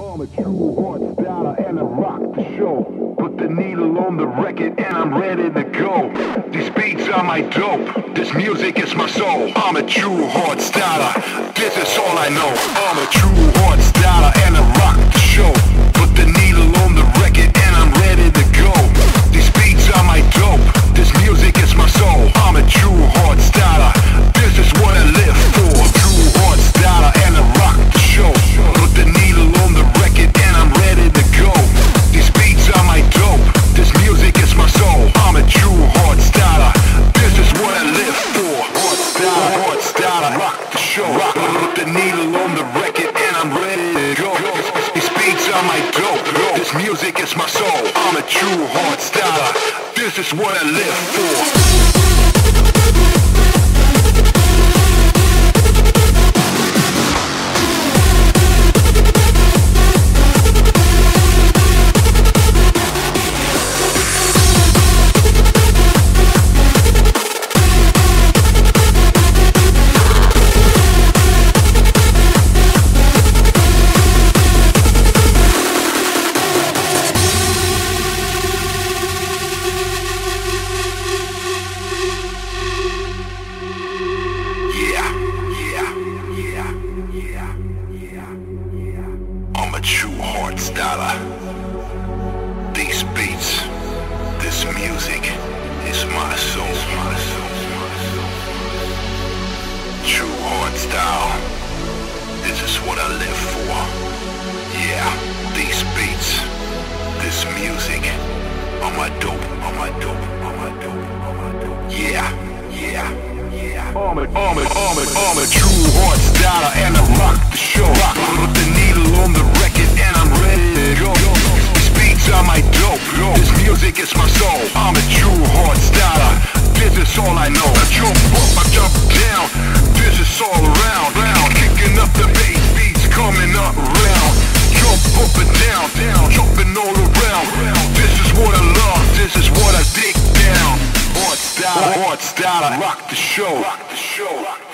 I'm a true hardstyler and I rock the show. Put the needle on the record and I'm ready to go. These beats are my dope. This music is my soul. I'm a true hardstyler. This is all I know. I'm a true hardstyler and I rock the needle on the record and I'm ready to go. These beats are my dope. This music is my soul. I'm a true hardstyler. This is what I live for. True hard style. This is what I live for. Yeah, these beats, this music, are my dope, are my dope, are my dope, are my dope. Yeah, yeah, yeah. I'm a, I'm a, I'm a, I'm a true hardstyler and I rock the show. Rock, put the needle on the record and I'm ready to go. These beats are my dope. This music is my soul. I'm a true hardstyler. This is all I know. I jump up, I jump down. This is all around. Round, kicking up the bass beats coming up round. Jump up and down, down, jumping all around. This is what I love. This is what I dig down. Hardstyler, hard starter. Rock the show. Rock the show.